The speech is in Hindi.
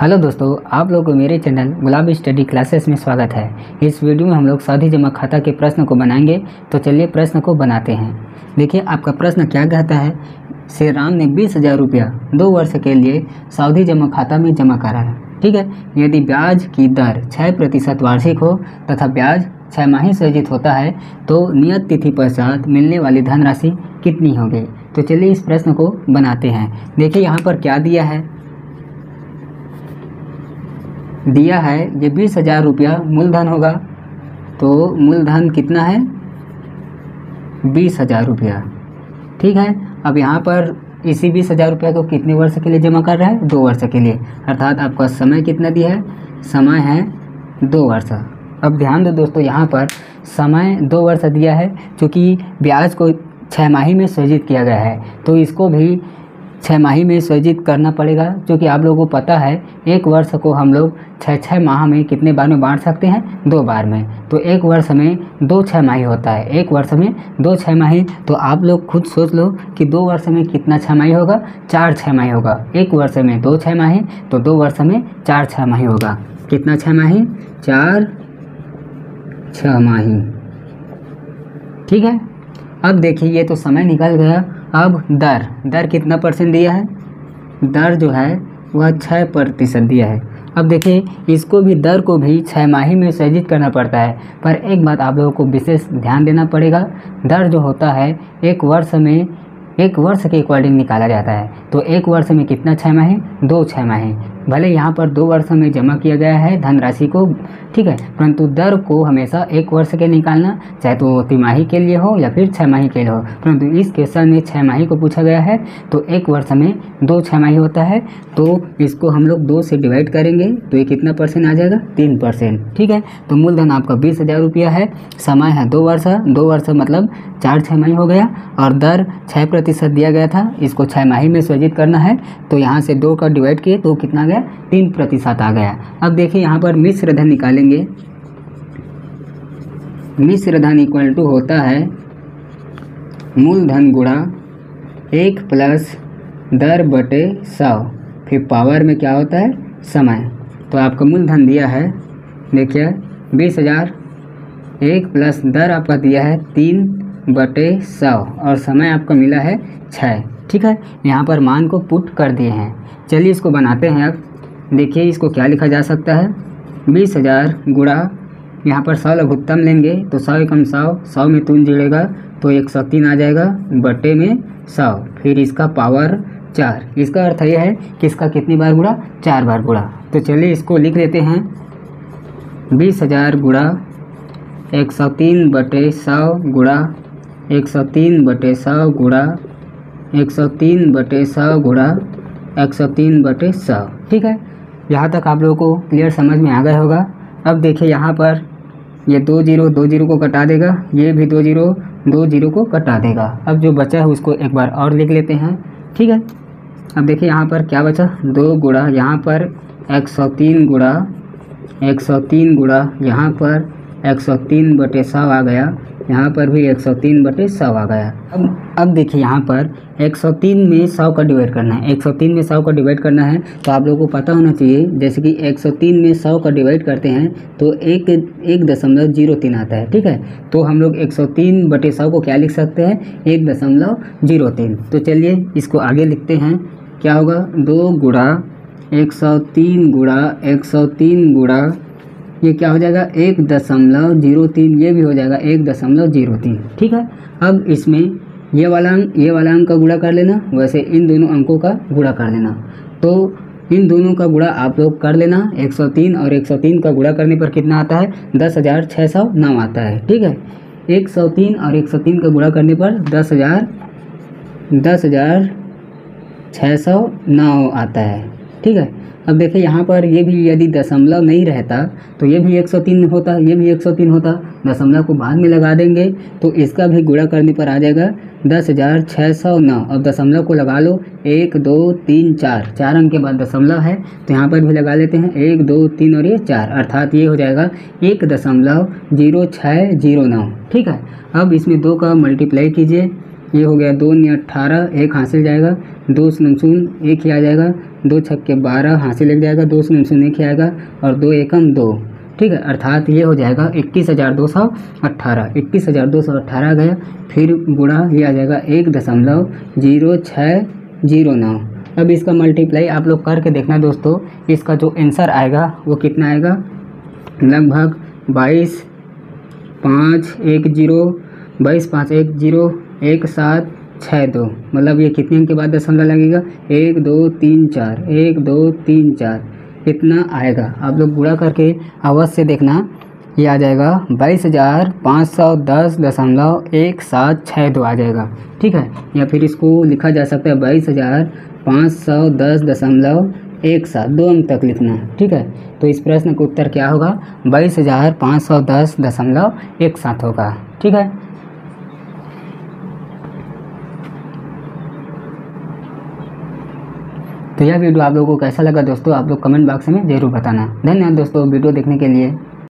हेलो दोस्तों, आप लोगों को मेरे चैनल गुलाबी स्टडी क्लासेस में स्वागत है। इस वीडियो में हम लोग सावधि जमा खाता के प्रश्न को बनाएँगे तो चलिए प्रश्न को बनाते हैं। देखिए, आपका प्रश्न क्या कहता है? श्री राम ने बीस हज़ार रुपया दो वर्ष के लिए सावधि जमा खाता में जमा करा है। ठीक है, यदि ब्याज की दर छः प्रतिशत वार्षिक हो तथा ब्याज छः माही से अर्जित होता है तो नियत तिथि पश्चात मिलने वाली धनराशि कितनी होगी? तो चलिए इस प्रश्न को बनाते हैं। देखिए, यहाँ पर क्या दिया है? दिया है, ये बीस हज़ार रुपया मूलधन होगा। तो मूलधन कितना है? बीस हज़ार रुपया। ठीक है? अब यहाँ पर इसी बीस हज़ार रुपया को कितने वर्ष के लिए जमा कर रहा है? दो वर्ष के लिए। अर्थात आपका समय कितना दिया है? समय है दो वर्ष। अब ध्यान दो दोस्तों, यहाँ पर समय दो वर्ष दिया है क्योंकि ब्याज को छः माही में सृजित किया गया है। तो इसको भी छः माही में सृजित करना पड़ेगा क्योंकि आप लोगों को पता है, एक वर्ष को हम लोग छः छः माह में कितने बार में बांट सकते हैं? दो बार में। तो एक वर्ष में दो छः माही होता है। एक वर्ष में दो छः माही तो आप लोग खुद सोच लो कि दो वर्ष में कितना छः माही होगा? चार छः माही होगा। एक वर्ष में दो छः माही तो दो वर्ष में चार छः माही होगा। कितना छः माही? चार छः माही। ठीक है? अब देखिए, ये तो समय निकल गया। अब दर। दर कितना परसेंट दिया है? दर जो है, वह छः प्रतिशत दिया है। अब देखिए, इसको भी दर को भी छः माही में सृजित करना पड़ता है। पर एक बात आप लोगों को विशेष ध्यान देना पड़ेगा। दर जो होता है, एक वर्ष में, एक वर्ष के अकॉर्डिंग निकाला जाता है। तो एक वर्ष में कितना छः माही? दो छः माही। भले यहाँ पर दो वर्ष में जमा किया गया है धनराशि को, ठीक है, परंतु दर को हमेशा एक वर्ष के निकालना, चाहे तो तिमाही के लिए हो या फिर छः माही के लिए हो। परंतु इस क्वेश्चन में छः माही को पूछा गया है तो एक वर्ष में दो छः माही होता है तो इसको हम लोग दो से डिवाइड करेंगे तो ये कितना परसेंट आ जाएगा? तीन परसेंट ठीक है? तो मूलधन आपका बीस हज़ार रुपया है, समय है दो वर्ष दो वर्ष मतलब चार छः माही हो गया, और दर छः प्रतिशत दिया गया था, इसको छः माही में सृजित करना है तो यहाँ से दो का डिवाइड किए तो कितना गया? तीन प्रतिशत आ गया। अब देखिए यहाँ पर मिश्र धन निकालेंगे। मिश्र धन इक्वल टू होता है मूलधन गुणा एक प्लस दर बटे सौ। फिर पावर में क्या होता है? समय। तो आपका मूलधन दिया है। देखिए, बीस हज़ार। एक प्लस दर आपका दिया है तीन बटे सौ। और समय आपको मिला है छः ठीक है? यहाँ पर मान को पुट कर दिए हैं। चलिए इसको बनाते हैं अब। देखिए इसको क्या लिखा जा सकता है? बीस हज़ार गुड़ा यहाँ पर सौ लघुत्तम लेंगे तो सौ एकम सौ सौ में तुम जुड़ेगा तो एक सौ तीन आ जाएगा, बटे में सौ फिर इसका पावर चार। इसका अर्थ यह है कि इसका कितनी बार गुड़ा चार बार गुड़ा तो चलिए इसको लिख लेते हैं। बीस हज़ार गुड़ा एक सौ तीन बटे सौ गुड़ा एक सौ तीन बटे सौ गुड़ा एक सौ तीन बटे सौ गुड़ा एक सौ तीन बटे सौ ठीक है? यहाँ तक आप लोगों को क्लियर समझ में आ गया होगा। अब देखिए यहाँ पर ये दो ज़ीरो दो ज़ीरो को कटा देगा, ये भी दो ज़ीरो दो ज़ीरो को कटा देगा। अब जो बचा है उसको एक बार और लिख लेते हैं, ठीक है? अब देखिए यहाँ पर क्या बचा? दो गुड़ा यहाँ पर एक सौ तीन गुड़ा एक सौ तीन गुड़ा यहाँ पर एक सौ तीन बटे सौ आ गया। यहाँ पर भी 103 बटे सौ आ गया। अब अब देखिए यहाँ पर 103 में सौ का डिवाइड करना है। 103 में सौ का डिवाइड करना है तो आप लोगों को पता होना चाहिए, जैसे कि 103 में सौ का डिवाइड करते हैं तो एक एक दशमलव ज़ीरो तीन आता है, ठीक है? तो हम लोग 103 बटे सौ को क्या लिख सकते हैं? एक दशमलव ज़ीरो तीन। तो चलिए इसको आगे लिखते हैं। क्या होगा? दो गुड़ा एक सौ तीन गुड़ा एक सौ तीन गुड़ा ये क्या हो जाएगा? एक दशमलव ज़ीरो तीन, ये भी हो जाएगा एक दशमलव ज़ीरो तीन। ठीक है? अब इसमें ये वाला अंक, ये वाला अंक का गुड़ा कर लेना, वैसे इन दोनों अंकों का गुड़ा कर लेना। तो इन दोनों का गुड़ा आप लोग कर लेना 103 और 103 का गुड़ा करने पर कितना आता है? दस हज़ार छः सौ नौ आता है। ठीक है? 103 और 103 का गुड़ा करने पर दस हज़ार दस हज़ार छः सौ नौ आता है। ठीक है? अब देखिए यहाँ पर ये भी यदि दशमलव नहीं रहता तो ये भी 103 होता, ये भी 103 होता, दशमलव को बाद में लगा देंगे तो इसका भी गुणा करने पर आ जाएगा दस हज़ार छः सौ नौ। अब दशमलव को लगा लो, एक दो तीन चार चार अंक के बाद दशमलव है तो यहाँ पर भी लगा लेते हैं, एक दो तीन और ये चार, अर्थात ये हो जाएगा एक दशमलव ज़ीरो छः ज़ीरो नौ। ठीक है, अब इसमें दो का मल्टीप्लाई कीजिए, ये हो गया दो ने अट्ठारह, एक हासिल जाएगा, दो शून्य, एक ही आ जाएगा दो छक्के बारह हासिल लग जाएगा, दो शून्य शून्य के आएगा और दो एकम, दो। ठीक है, अर्थात ये हो जाएगा इक्कीस हज़ार दो सौ अट्ठारह इक्कीस हज़ार दो सौ अट्ठारह गया, फिर गुणा ये आ जाएगा एक दशमलव ज़ीरो छः ज़ीरो नौ। अब इसका मल्टीप्लाई आप लोग करके देखना दोस्तों, इसका जो आंसर आएगा, वो कितना आएगा? लगभग बाईस पाँच एक ज़ीरो, बाईस पाँच एक ज़ीरो, एक सात छः दो। मतलब ये कितने अंक के बाद दशमलव लगेगा? एक, दो, तीन, चार। एक, दो, तीन, चार। इतना आएगा। आप लोग गुणा करके अवश्य देखना। ये आ जाएगा बाईस हज़ार पाँच सौ दस दशमलव एक सात छः दो आ जाएगा। ठीक है? या फिर इसको लिखा जा सकता है बाईस हज़ार पाँच सौ दस दशमलव एक सात। दो अंक तक लिखना। है ठीक है? तो इस प्रश्न का उत्तर क्या होगा? बाईस हज़ार पाँच सौ दस दशमलव एक सात होगा। ठीक है? तो यह वीडियो आप लोगों को कैसा लगा दोस्तों, आप लोग कमेंट बॉक्स में ज़रूर बताना। धन्यवाद दोस्तों, वीडियो देखने के लिए।